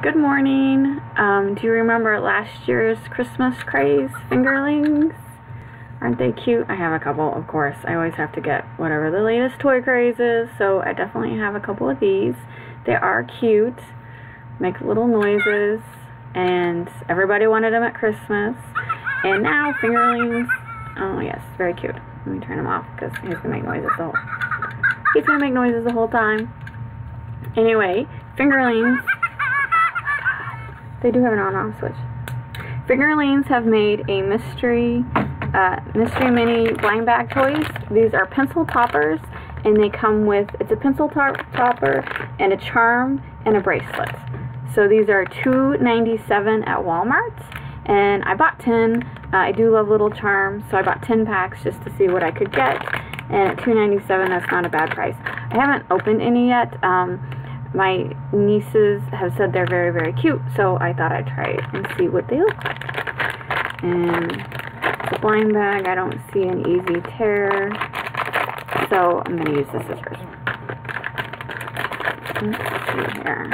Good morning. Um, do you remember last year's Christmas craze fingerlings? Aren't they cute? I have a couple, of course. I always have to get whatever the latest toy craze is, so I definitely have a couple of these. They are cute, make little noises, and everybody wanted them at Christmas. And now fingerlings, oh yes, very cute. Let me turn them off because he's gonna make noises the whole. He's gonna make noises the whole time. Anyway, fingerlings they do have an on-off switch. Fingerlings have made a mystery, uh, mystery mini blind bag toys. These are pencil toppers, and they come with, it's a pencil topper and a charm and a bracelet. So these are $2.97 at Walmart, and I bought 10. Uh, I do love little charms, so I bought 10 packs just to see what I could get. And at $2.97, that's not a bad price. I haven't opened any yet. Um, my nieces have said they're very, very cute, so I thought I'd try it and see what they look like. And a blind bag. I don't see an easy tear, so I'm going to use the scissors. Let's see here.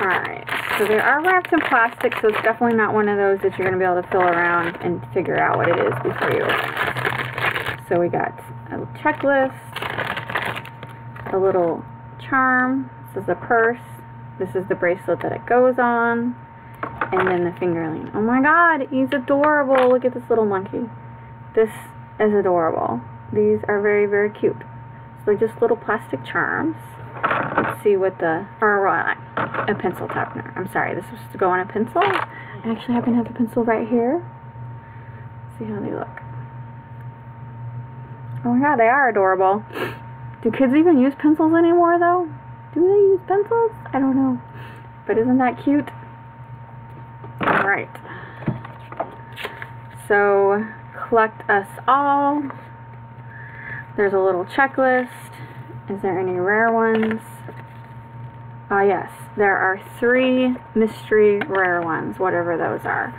Alright, so they are wrapped in plastic, so it's definitely not one of those that you're going to be able to fill around and figure out what it is before you open it. So we got a checklist, a little charm. This is a purse. This is the bracelet that it goes on. And then the fingerling. Oh my god, he's adorable. Look at this little monkey. This is adorable. These are very, very cute. So they're just little plastic charms. Let's see what the, or uh, a pencil toppner. I'm sorry, this was to go on a pencil. I actually happen to have a pencil right here. Let's see how they look. Oh my god, they are adorable. Do kids even use pencils anymore, though? Do they use pencils? I don't know. But isn't that cute? Alright. So, collect us all. There's a little checklist. Is there any rare ones? Ah, uh, yes. There are three mystery rare ones, whatever those are.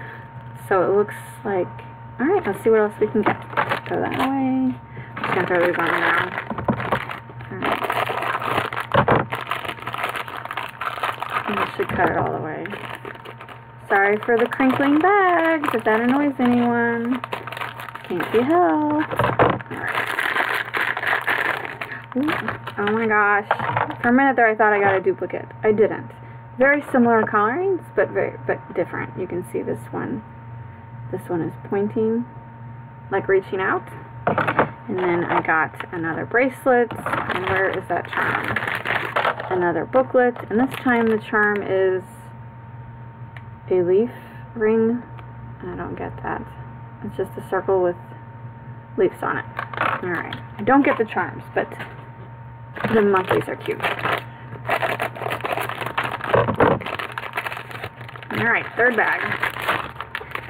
So it looks like... Alright, let's see what else we can get. Go that way. I'm just going to throw these on now. Should cut it all the way. Sorry for the crinkling bags, if that annoys anyone. Can't be helped. Oh my gosh. For a minute there I thought I got a duplicate. I didn't. Very similar colorings, but very but different. You can see this one. This one is pointing, like reaching out. And then I got another bracelet. And where is that charm? Another booklet, and this time the charm is a leaf ring. I don't get that. It's just a circle with leaves on it. Alright. I don't get the charms, but the monkeys are cute. Alright, third bag.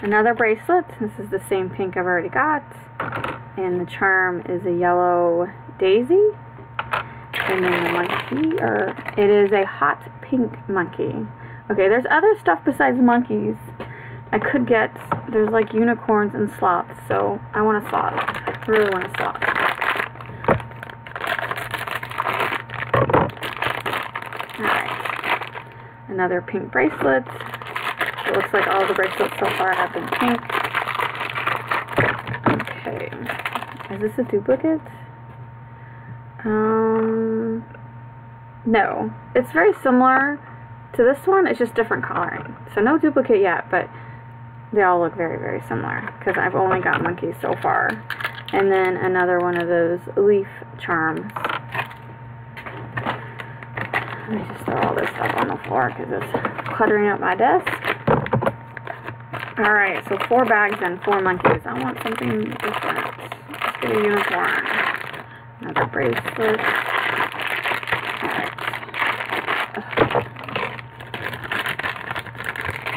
Another bracelet. This is the same pink I've already got. And the charm is a yellow daisy and then the monkey, or it is a hot pink monkey. Okay, there's other stuff besides monkeys. I could get, there's like unicorns and sloths, so I want a sloth. I really want a sloth. Alright. Another pink bracelet. It looks like all the bracelets so far have been pink. Okay. Is this a duplicate? Um, no. It's very similar to this one. It's just different coloring. So no duplicate yet, but they all look very, very similar because I've only got monkeys so far. And then another one of those leaf charms. Let me just throw all this stuff on the floor because it's cluttering up my desk. Alright, so four bags and four monkeys. I want something different. Let's get a unicorn. Another bracelet.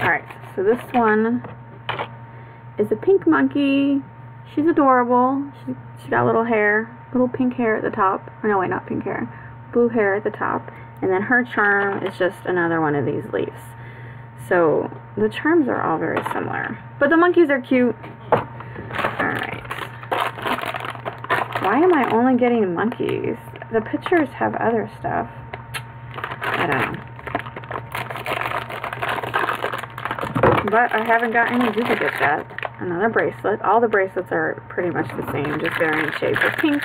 Alright. so this one is a pink monkey. She's adorable. She, she got little hair, little pink hair at the top. Or no, wait, not pink hair. Blue hair at the top. And then her charm is just another one of these leaves. So the charms are all very similar. But the monkeys are cute. Alright. Why am I only getting monkeys? The pictures have other stuff. I don't know. But I haven't got any duplicates yet. Another bracelet. All the bracelets are pretty much the same, just varying shades of pink.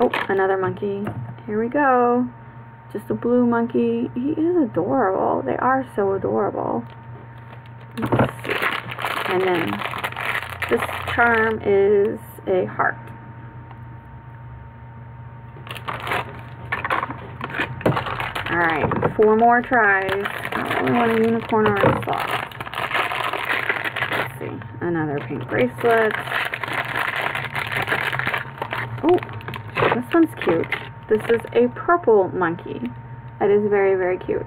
Oh, another monkey. Here we go. Just a blue monkey. He is adorable. They are so adorable. And then this charm is a heart. Alright, four more tries. I only want a unicorn or a sloth. Another pink bracelet. Oh, this one's cute. This is a purple monkey. That is very, very cute.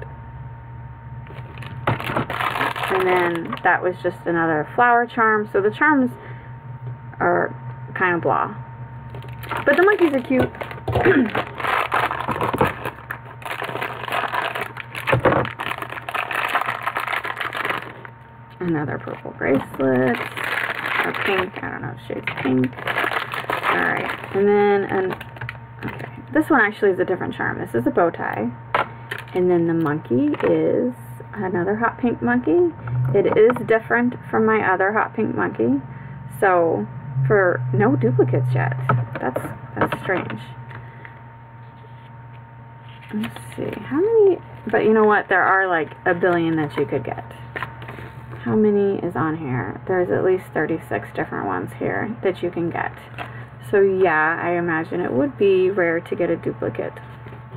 And then that was just another flower charm. So the charms are kind of blah. But the monkeys are cute. another purple bracelet. Or pink. I don't know if shade's pink. Alright. And then an okay. This one actually is a different charm. This is a bow tie. And then the monkey is another hot pink monkey. It is different from my other hot pink monkey. So, for no duplicates yet. That's that's strange. Let's see. How many but you know what? There are like a billion that you could get. How many is on here? There's at least 36 different ones here that you can get. So yeah, I imagine it would be rare to get a duplicate.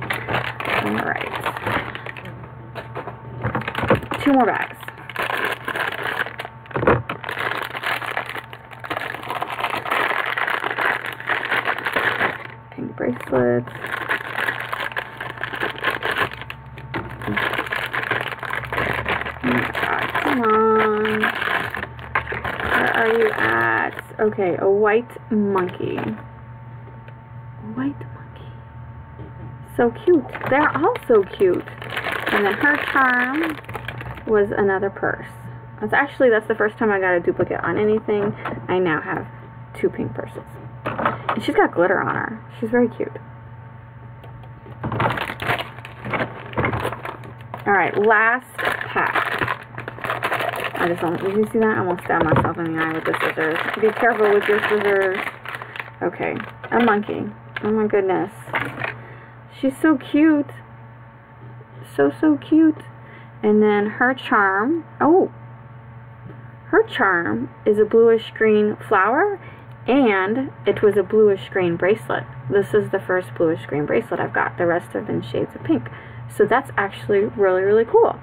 Alright. Two more bags. Pink bracelets. Oh come on. Where are you at? Okay, a white monkey. White monkey. So cute. They're all so cute. And then her charm was another purse. That's actually, that's the first time I got a duplicate on anything. I now have two pink purses. And she's got glitter on her. She's very cute. Alright, last pack. I just don't, did you see that? I almost stabbed myself in the eye with the scissors. Be careful with your scissors. Okay, oh a monkey. Oh my goodness. She's so cute. So, so cute. And then her charm, oh, her charm is a bluish green flower and it was a bluish green bracelet. This is the first bluish green bracelet I've got. The rest have been shades of pink. So that's actually really, really cool.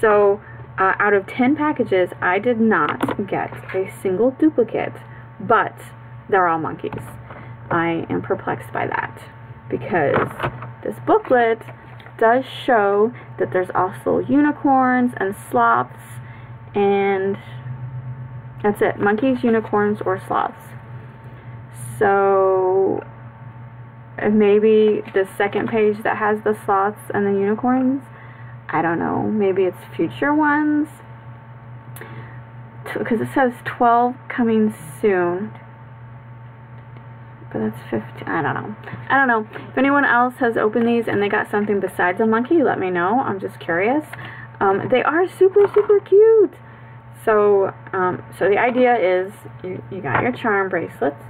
So uh, out of 10 packages, I did not get a single duplicate, but they're all monkeys. I am perplexed by that because this booklet does show that there's also unicorns and sloths and that's it monkeys unicorns or sloths so maybe the second page that has the sloths and the unicorns I don't know, maybe it's future ones. Because it says 12 coming soon. But that's 15. I don't know. I don't know. If anyone else has opened these and they got something besides a monkey, let me know. I'm just curious. Um, they are super, super cute. So, um, so the idea is you, you got your charm bracelets.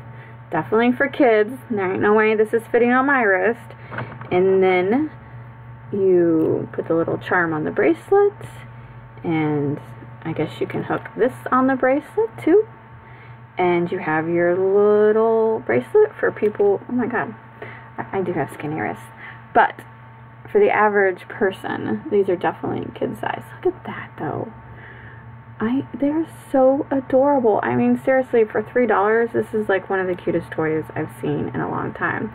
Definitely for kids. There ain't no way this is fitting on my wrist. And then you put the little charm on the bracelet and I guess you can hook this on the bracelet too. And you have your little bracelet for people oh my god I, do have skinny wrists but for the average person these are definitely kid size. Look at that though I they're so adorable. I mean, seriously, for three dollars, this is like one of the cutest toys I've seen in a long time.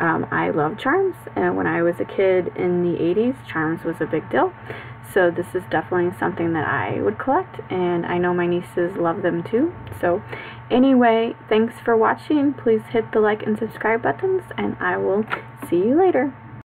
Um, I love charms, and when I was a kid in the 80s, charms was a big deal. So this is definitely something that I would collect, and I know my nieces love them too. So anyway, thanks for watching. Please hit the like and subscribe buttons, and I will see you later.